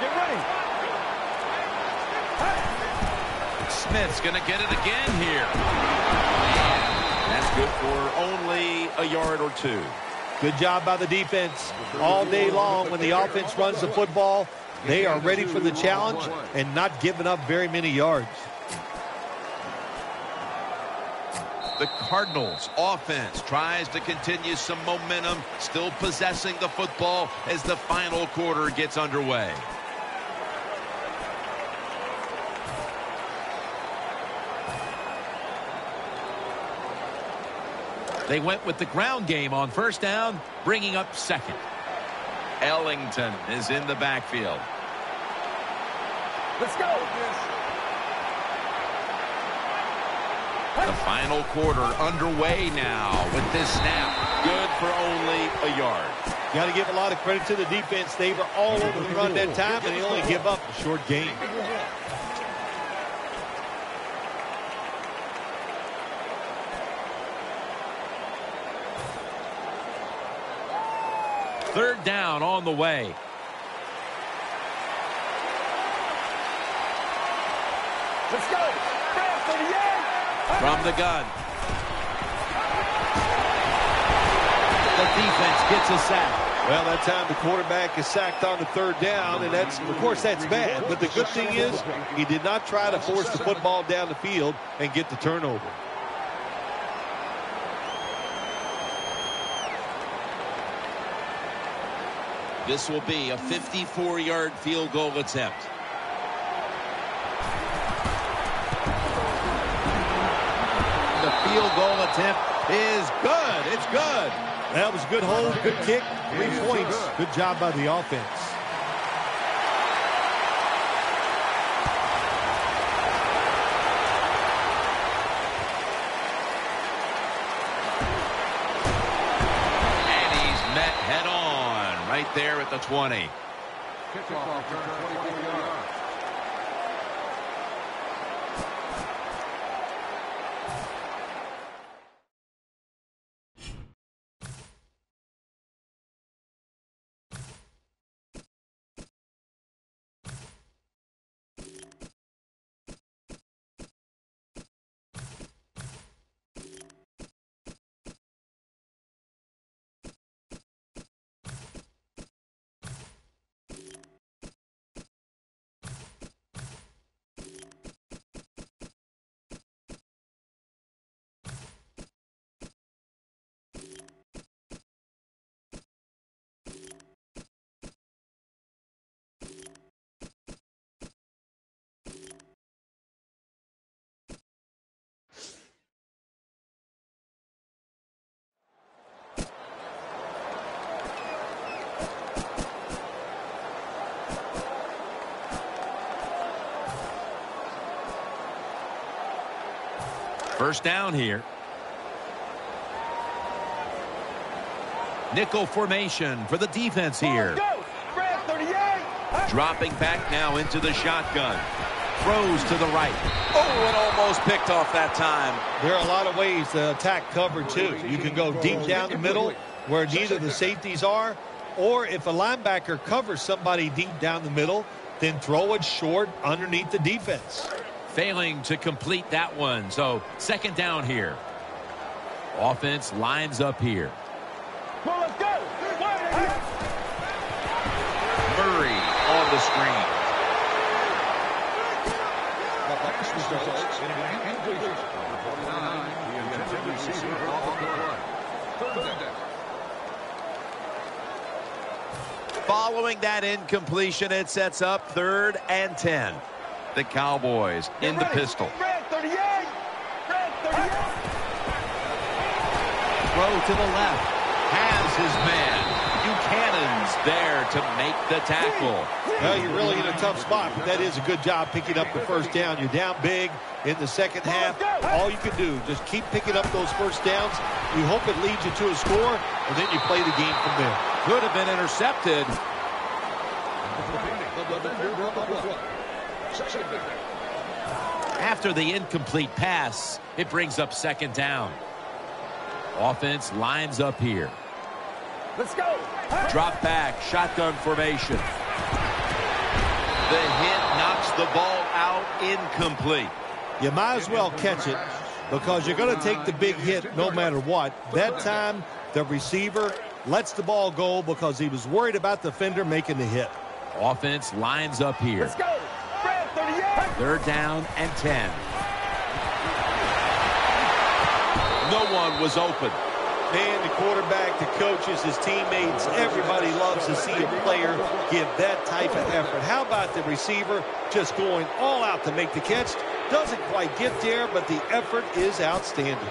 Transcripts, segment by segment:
Get ready. Smith's going to get it again here. And that's good for only a yard or two. Good job by the defense. All day long when the offense runs the football, they are ready for the challenge and not giving up very many yards. The Cardinals offense tries to continue some momentum, still possessing the football as the final quarter gets underway. They went with the ground game on first down, bringing up second. Ellington is in the backfield. Let's go. The final quarter underway now with this snap. Good for only a yard. Got to give a lot of credit to the defense. They were all over the run that time, and they only give up a short game. Third down on the way. Let's go. From the gun. The defense gets a sack. Well, that time the quarterback is sacked on the third down, and that's, of course, that's bad. But the good thing is he did not try to force the football down the field and get the turnover. This will be a 54-yard field goal attempt. The field goal attempt is good. It's good. That was a good hold, good kick, three points. Good job by the offense. There at the 20. First down here. Nickel formation for the defense here. Dropping back now into the shotgun. Throws to the right. Oh, and almost picked off that time. There are a lot of ways to attack cover, too. You can go deep down the middle where neither the safeties are, or if a linebacker covers somebody deep down the middle, then throw it short underneath the defense. Failing to complete that one, so second down here. Offense lines up here. Murray on the screen. Following that incompletion, it sets up third and 10. The Cowboys in the pistol. Throw to the left. Has his man. Buchanan's there to make the tackle. Well, you're really in a tough spot, but that is a good job picking up the first down. You're down big in the second half. All you can do, just keep picking up those first downs. You hope it leads you to a score, and then you play the game from there. Could have been intercepted. After the incomplete pass, it brings up second down. Offense lines up here. Let's go. Drop back, shotgun formation. The hit knocks the ball out incomplete. You might as well catch it because you're going to take the big hit no matter what. That time, the receiver lets the ball go because he was worried about the defender making the hit. Offense lines up here. Let's go. Red 38. They're down and 10. No one was open. Man, the quarterback, the coaches, his teammates, everybody loves to see a player give that type of effort. How about the receiver just going all out to make the catch? Doesn't quite get there, but the effort is outstanding.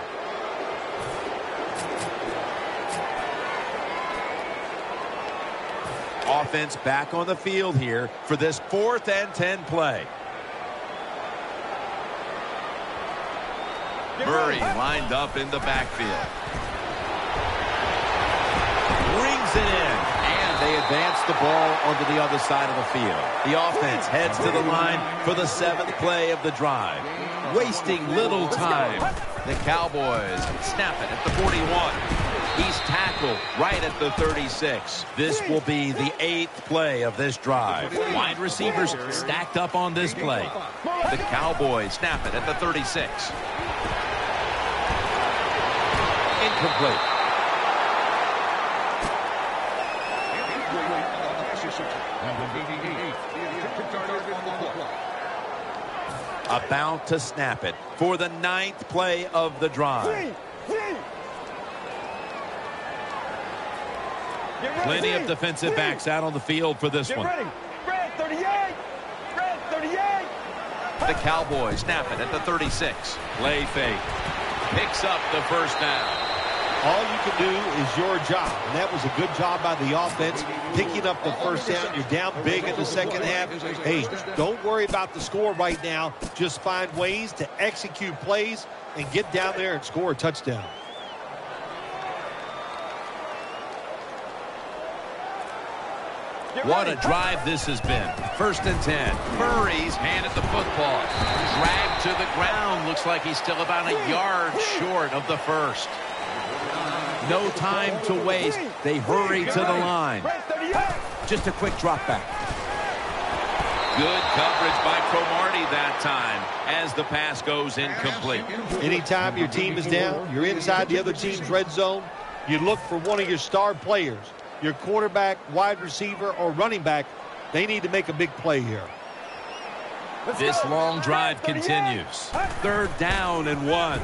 Offense back on the field here for this fourth and 10 play. Murray lined up in the backfield. Brings it in. And they advance the ball onto the other side of the field. The offense heads to the line for the seventh play of the drive. Wasting little time. The Cowboys snap it at the 41. He's tackled right at the 36. This will be the eighth play of this drive. Wide receivers stacked up on this play. The Cowboys snap it at the 36. Incomplete. About to snap it for the ninth play of the drive. Plenty of defensive backs out on the field for this Get one. ready. Red 38. Red 38. The Cowboys snap it at the 36. Play fake. Picks up the first down. All you can do is your job, and that was a good job by the offense, picking up the first down. You're down big in the second half. Hey, don't worry about the score right now. Just find ways to execute plays and get down there and score a touchdown. What a drive this has been. First and 10. Murray's handed the football. Dragged to the ground. Looks like he's still about a yard short of the first. No time to waste. They hurry to the line. Just a quick drop back. Good coverage by Cromartie that time as the pass goes incomplete. Anytime your team is down, you're inside the other team's red zone, you look for one of your star players, your quarterback, wide receiver, or running back. They need to make a big play here. Let's This go. long drive continues. Third down and one.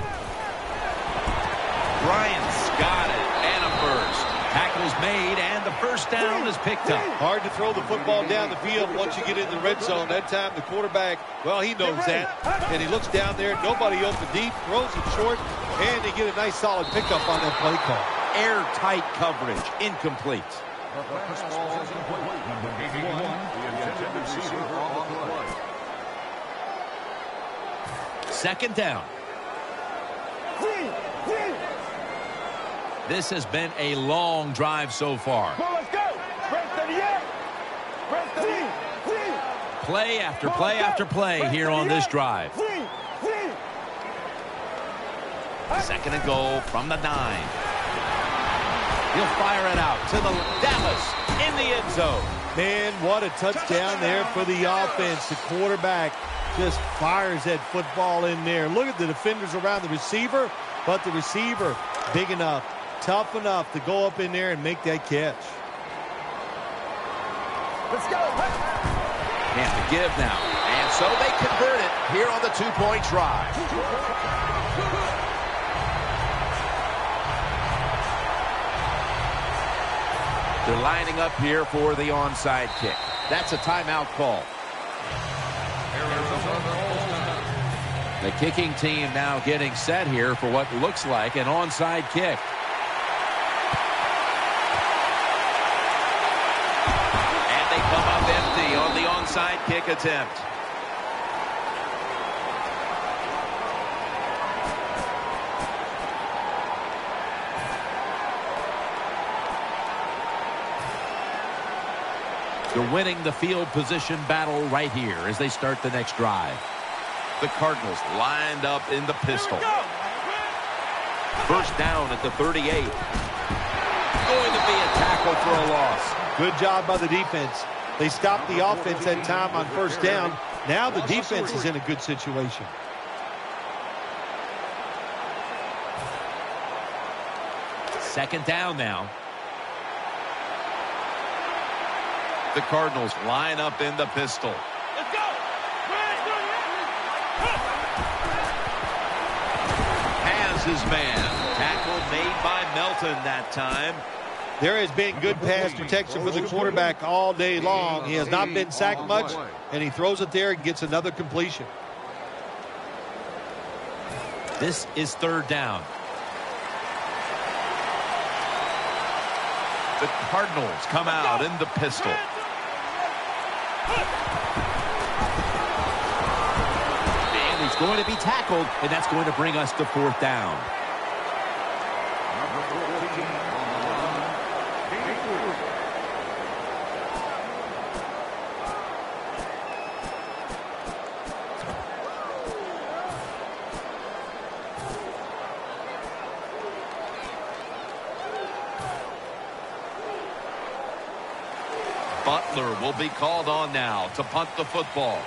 Bryant's got it and a first. Tackles made and the first down is picked up. Hard to throw the football down the field once you get in the red zone. That time the quarterback, well, he knows that. And he looks down there, nobody open deep, throws it short, and they get a nice solid pickup on that play call. Airtight coverage. Incomplete. Second down. Clean. Clean. This has been a long drive so far. Come let's go. Red 38. Red 38. Clean. Play after play after play here on this drive. Clean. Clean. Second and goal from the nine. He'll fire it out to the Dallas in the end zone. Man, what a touchdown there for the offense. The quarterback just fires that football in there. Look at the defenders around the receiver, but the receiver big enough, tough enough to go up in there and make that catch. Let's go. And to give now. And so they convert it here on the two-point try. They're lining up here for the onside kick. That's a timeout call. The kicking team now getting set here for what looks like an onside kick. Onside kick attempt. They're winning the field position battle right here as they start the next drive. The Cardinals lined up in the pistol. First down at the 38. Going to be a tackle for a loss. Good job by the defense. They stopped the offense that time on first down. Now the defense is in a good situation. Second down now. The Cardinals line up in the pistol. Let's go. Has his man. Tackle made by Melton that time. There has been good pass protection for the quarterback all day long. He has not been sacked much, and he throws it there and gets another completion. This is third down. The Cardinals come out in the pistol. And he's going to be tackled, and that's going to bring us to fourth down. Butler will be called on now to punt the football.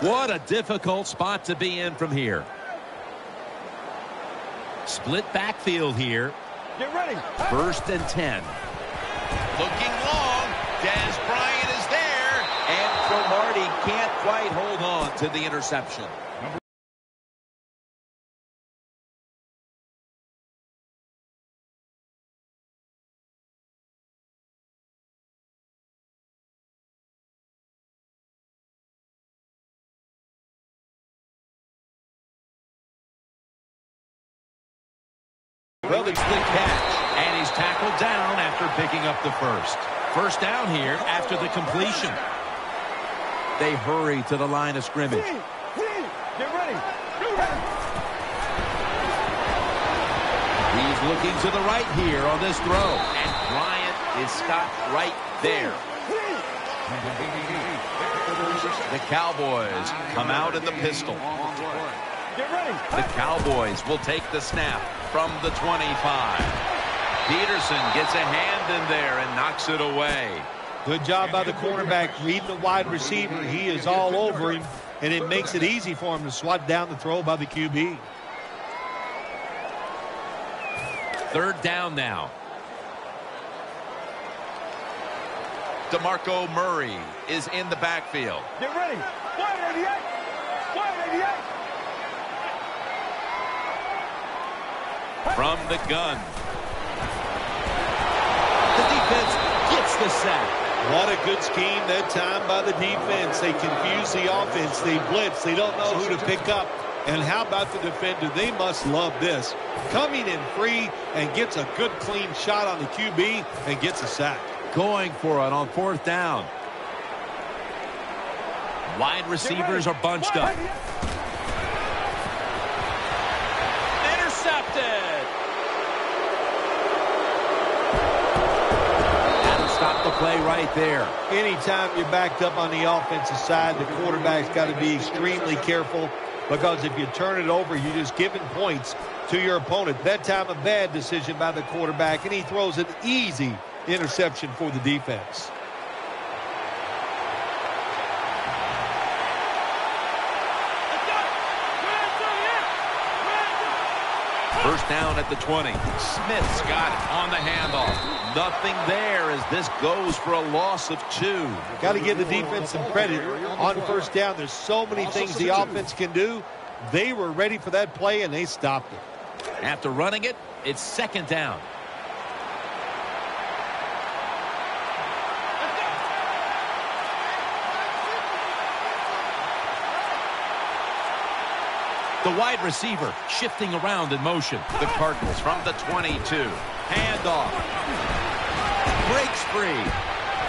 What a difficult spot to be in from here. Split backfield here. Get ready. First and 10. Looking long. Dez Bryant is there. And Cromartie can't quite hold on to the interception. Well, they split catch, and he's tackled down after picking up the first. First down here after the completion. They hurry to the line of scrimmage. Get ready. He's looking to the right here on this throw. And Bryant is stopped right there. The Cowboys come out in the pistol. Get ready. The Cowboys will take the snap from the 25. Peterson gets a hand in there and knocks it away. Good job by the cornerback reading the wide receiver. He is all over him, and it makes it easy for him to swat down the throw by the QB. Third down now. DeMarco Murray is in the backfield. Get ready. 188. 188. From the gun. The defense gets the sack. What a good scheme that time by the defense. They confuse the offense. They blitz. They don't know who to pick up. And how about the defender? They must love this. Coming in free and gets a good clean shot on the QB and gets a sack. Going for it on fourth down. Wide receivers are bunched up. Right there. Anytime you're backed up on the offensive side, the quarterback's got to be extremely careful because if you turn it over, you're just giving points to your opponent. That time, a bad decision by the quarterback, and he throws an easy interception for the defense. First down at the 20. Smith's got it on the handoff. Nothing there as this goes for a loss of two. Got to give the defense some credit on first down. There's so many things the offense can do. They were ready for that play, and they stopped it. After running it, it's second down. The wide receiver shifting around in motion. The Cardinals from the 22. Handoff. Breaks free.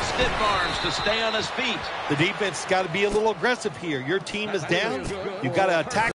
Stiff arms to stay on his feet. The defense has got to be a little aggressive here. Your team is down. You've got to attack.